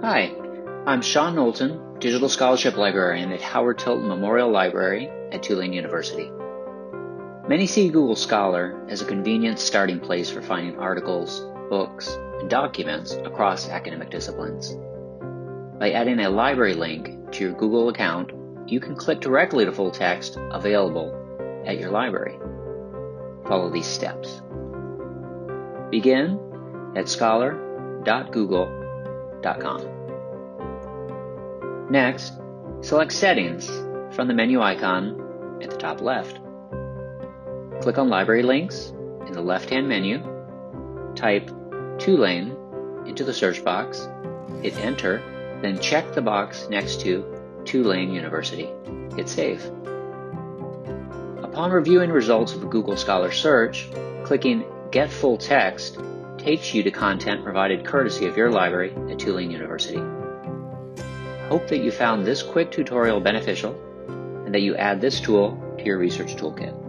Hi, I'm Sean Knowlton, Digital Scholarship Librarian at Howard Tilton Memorial Library at Tulane University. Many see Google Scholar as a convenient starting place for finding articles, books, and documents across academic disciplines. By adding a library link to your Google account, you can click directly to full text available at your library. Follow these steps. Begin at scholar.google.com. Next, select Settings from the menu icon at the top left. Click on Library Links in the left-hand menu, type Tulane into the search box, hit Enter, then check the box next to Tulane University. Hit Save. Upon reviewing results of a Google Scholar search, clicking Get Full Text takes you to content provided courtesy of your library at Tulane University. Hope that you found this quick tutorial beneficial and that you add this tool to your research toolkit.